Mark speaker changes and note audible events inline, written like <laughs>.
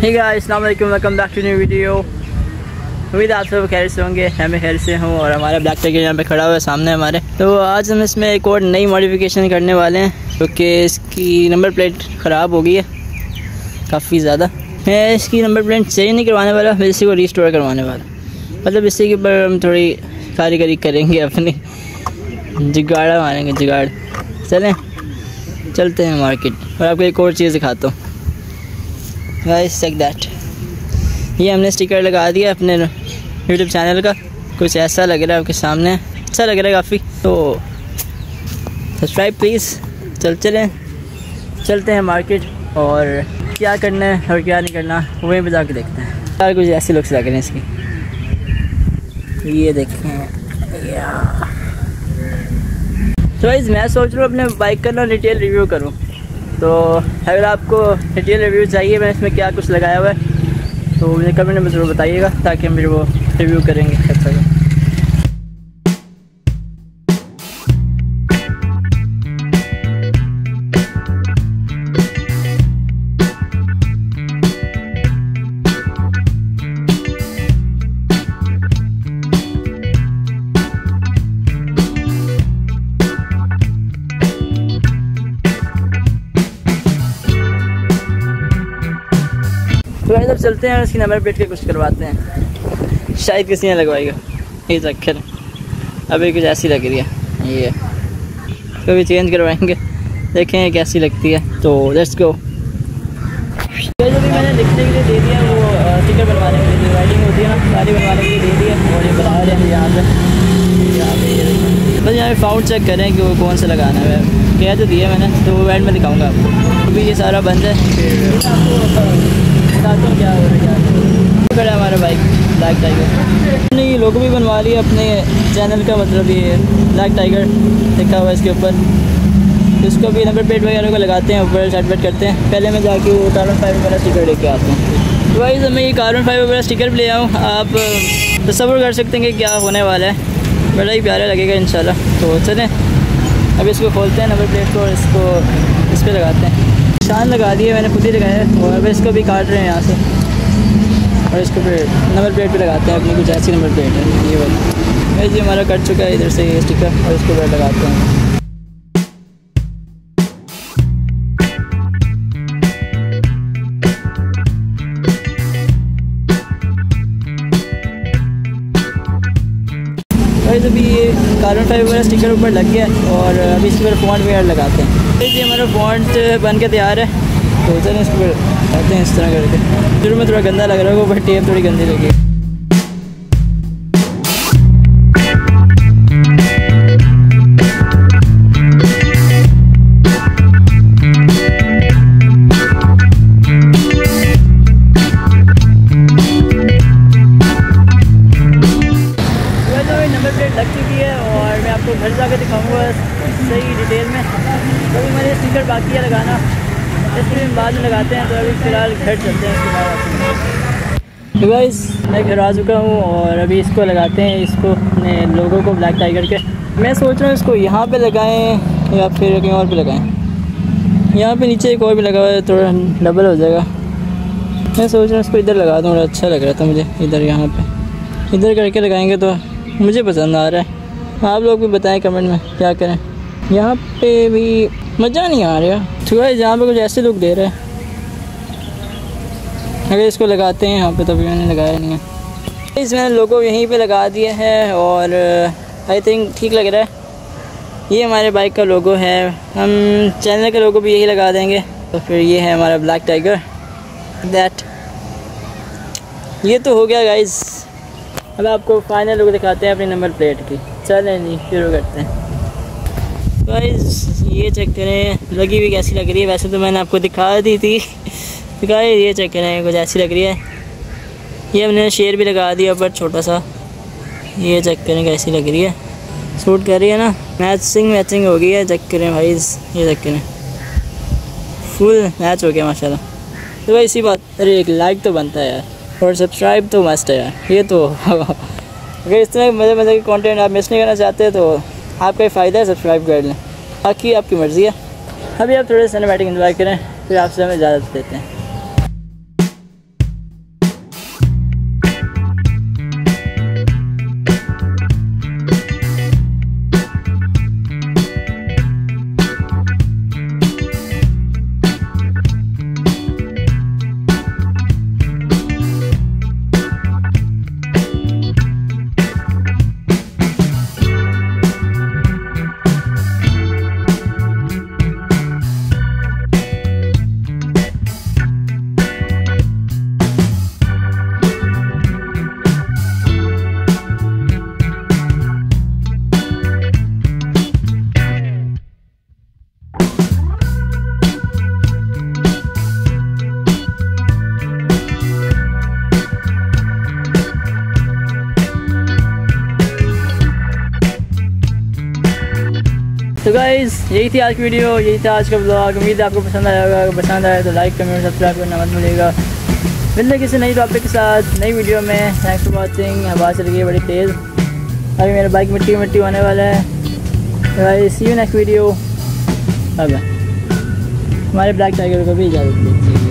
Speaker 1: ठीक है अस्सलाम वालेकुम बैक टू न्यू वीडियो उम्मीद आप सब खैर से होंगे, मैं खैर से हूँ और हमारा ब्लैक टाइगर यहाँ पे खड़ा हुआ है सामने हमारे। तो आज हम इसमें एक और नई मॉडिफिकेशन करने वाले हैं क्योंकि तो इसकी नंबर प्लेट ख़राब हो गई है, काफ़ी ज़्यादा। मैं इसकी नंबर प्लेट चेंज नहीं करवाने वाला, मैं इसी को रिस्टोर करवाने वाला। मतलब इसी के ऊपर हम थोड़ी कारीगरी करेंगे अपनी। जुगाड़ा मारेंगे, जुगाड़। चलें, चलते हैं मार्केट और आपको एक और चीज़ दिखाता हूँ। गाइस चेक दैट ये हमने स्टिकर लगा दिया अपने यूट्यूब चैनल का। कुछ ऐसा लग रहा है आपके सामने। अच्छा लग रहा है काफ़ी। तो सब्सक्राइब प्लीज़ चल चलें चलते हैं मार्केट और क्या करना है और क्या नहीं करना, वहीं पर जाके देखते हैं। यार कुछ ऐसे लुक्स लग रहे हैं इसकी। ये देखें। तो मैं सोच रहा हूँ अपने बाइक का ना डिटेल रिव्यू करूँ। तो अगर आपको डिटेल रिव्यू चाहिए, मैं इसमें क्या कुछ लगाया हुआ है तो मुझे कमेंट में ज़रूर बताइएगा, ताकि हम फिर वो रिव्यू करेंगे अच्छा भाई जब चलते हैं इसकी नंबर प्लेट के कुछ करवाते हैं। शायद किसी ने लगवाएगा। ये चक्कर अभी कुछ ऐसी लग रही है। ये इसको भी चेंज करवाएँगे। देखें कैसी लगती है। तो लेट्स गो जो भी मैंने लिखने के लिए दे दिया, वो स्टिकर बनवाने के लिए। राइटिंग होती है ना, सारी बनवाने के लिए दे दिया। और ये बना रहे हैं यहाँ पे बस यहाँ पे फाउंड चेक करें कि वो कौन सा लगाना है। कह तो दिया मैंने तो वो एंड में दिखाऊँगा आपको। अभी ये सारा बंद है। हूँ क्या हो रहा है हमारा बाइक ब्लैक टाइगर नहीं लोगो भी बनवा लिया अपने चैनल का मतलब ये ब्लैक टाइगर लिखा हुआ है इसके ऊपर। इसको भी नंबर प्लेट वगैरह को लगाते हैं, ऊपर सेट वेट करते हैं, पहले मैं जाके वो कार्बन फाइव वगैरह स्टिकर लेके आता हूँ। तो भाई मैं ये कार्बन फाइव वगैरह स्टिकर भी ले आऊँ आप तस्वर कर सकते हैं कि क्या होने वाला है। बड़ा ही प्यारा लगेगा इन तो चलें। अब इसको खोलते हैं, नंबर प्लेट को और इसको, इस पर लगाते हैं। निशान लगा दिए, मैंने खुद ही लगाया और अब इसको भी काट रहे हैं यहाँ से। और इसको फिर नंबर प्लेट पे लगाते हैं, अपनी कुछ ऐसी नंबर प्लेट है, ये वाली। जी हमारा कट चुका है, इधर से ये स्टिकर और इसको फिर लगाते हैं। अभी ये कार्बन फाइबर स्टिकर ऊपर लग गया और अभी इस पर फॉन्ट वगैरह लगाते हैं। ये हमारा बॉन्ड बन के तैयार है। तो चलें इसको करते हैं इस तरह करके। शुरू में थोड़ा गंदा लग रहा है बट टेप थोड़ी गंदी लगी। जाके दिखाऊँगा सही डिटेल में। अभी मेरे स्टिकर बाकी है लगाना। इसके बाद में लगाते हैं तो अभी फ़िलहाल घर चलते हैं इसके बाद तो गाइस मैं घर आ चुका हूँ और अभी इसको लगाते हैं, इसको अपने लोगों को ब्लैक टाइगर के। मैं सोच रहा हूँ इसको यहाँ पे लगाएँ या फिर कहीं और पे लगाएँ। यहाँ पे नीचे एक और भी लगा हुआ है, थोड़ा डबल हो जाएगा। मैं सोच रहा हूँ इसको इधर लगा दूँ अच्छा लग रहा था मुझे, इधर यहाँ पे। इधर करके लगाएँगे तो मुझे पसंद आ रहा है। आप लोग भी बताएँ कमेंट में क्या करें। यहाँ पे भी मज़ा नहीं आ रहा। थोड़ा यहाँ पे कुछ ऐसे लोग दे रहे हैं। अगर इसको लगाते हैं यहाँ पे तो भी मैंने लगाया नहीं है। इस मैंने लोगों यहीं पे लगा दिया है और आई थिंक ठीक लग रहा है। ये हमारे बाइक का लोगो है। हम चैनल का लोगो भी यही लगा देंगे। तो फिर ये है हमारा ब्लैक टाइगर दैट ये तो हो गया गाइज़ अब आपको फाइनल लोग दिखाते हैं अपनी नंबर प्लेट की। चलें जी, शुरू करते हैं। गाइस ये चेक करें, लगी हुई कैसी लग रही है? वैसे तो मैंने आपको दिखा दी थी। गाइस ये चेक करें, कुछ ऐसी लग रही है। ये हमने शेर भी लगा दिया ऊपर, छोटा सा। ये चेक करें, कैसी लग रही है। सूट कर रही है ना? मैचिंग मैचिंग हो गई है। चेक करें भाई, ये चेक करें। फुल मैच हो गया, माशाल्लाह। तो भाई, इसी बात अरे एक लाइक तो बनता है यार। और सब्सक्राइब तो मस्त है। ये तो <laughs> अगर इस तरह मज़े मज़े के कंटेंट आप मिस नहीं करना चाहते तो आपका ही फ़ायदा है सब्सक्राइब कर लें। बाकी आपकी मर्ज़ी है। अभी आप थोड़े सिनेमेटिक इन्जॉय करें, फिर आपसे हमें इजाज़त देते हैं। तो गाइज़ यही थी आज की वीडियो यही था आज का ब्लॉग उम्मीद है आपको पसंद आया होगा। अगर पसंद आया तो लाइक कमेंट सब्सक्राइब करना मत मिलेगा मिलते किसी नई टॉपिक के साथ, नई वीडियो में। थैंक्स फॉर वॉचिंग हवा चल गई है बड़ी तेज़। अभी मेरा बाइक मिट्टी मिट्टी होने वाला है। सी यू नेक्स्ट वीडियो अब हमारे ब्लैक टाइगर को भी इजाज़त दीजिए।